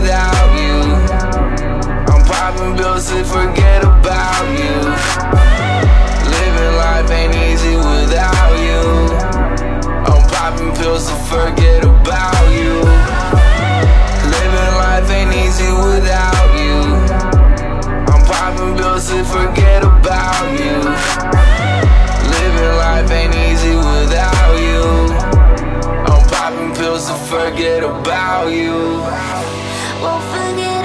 without you. I'm popping bills to forget about you. About you. Won't forget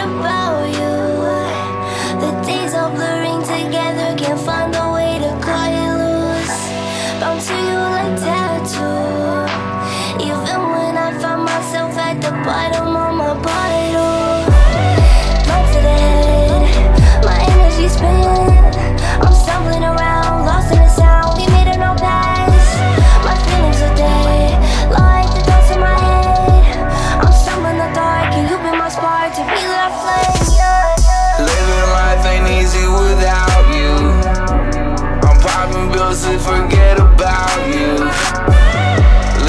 bills to forget about you.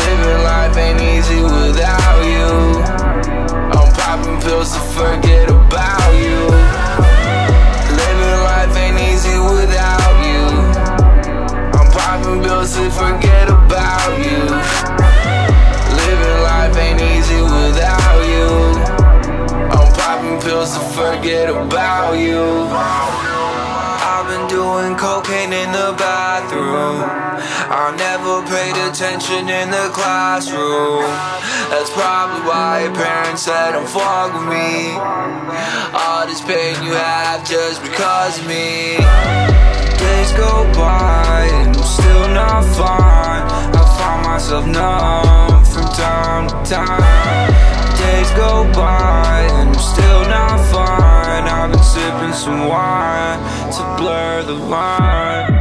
Living life ain't easy without you. I'm popping pills to forget about you. Living life ain't easy without you. I'm popping bills to forget about you. Living life ain't easy doing cocaine in the bathroom. I never paid attention in the classroom. That's probably why your parents said don't fuck with me. All this pain you have just because of me. Days go by and I'm still not fine. I find myself numb from time to time. Days go by and I'm still not fine. I've been sipping some wine the line.